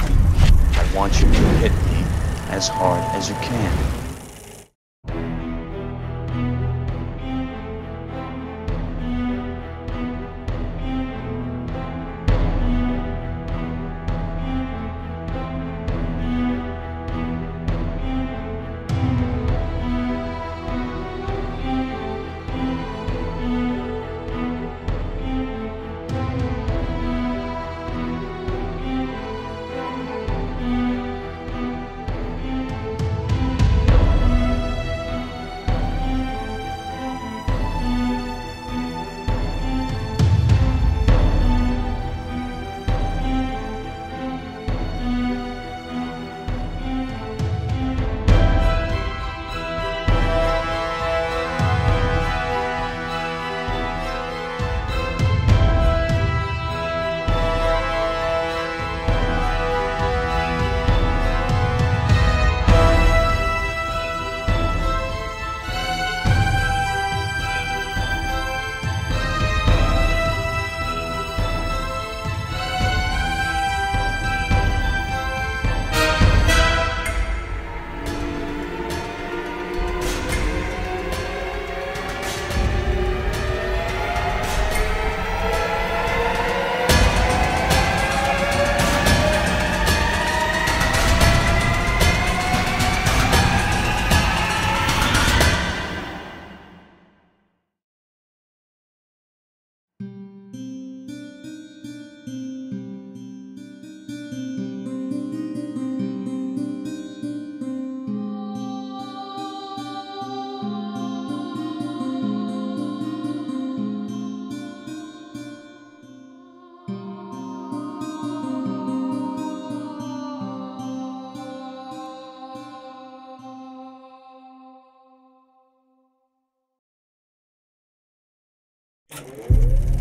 I want you to hit me as hard as you can.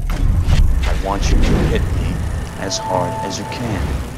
I want you to hit me as hard as you can.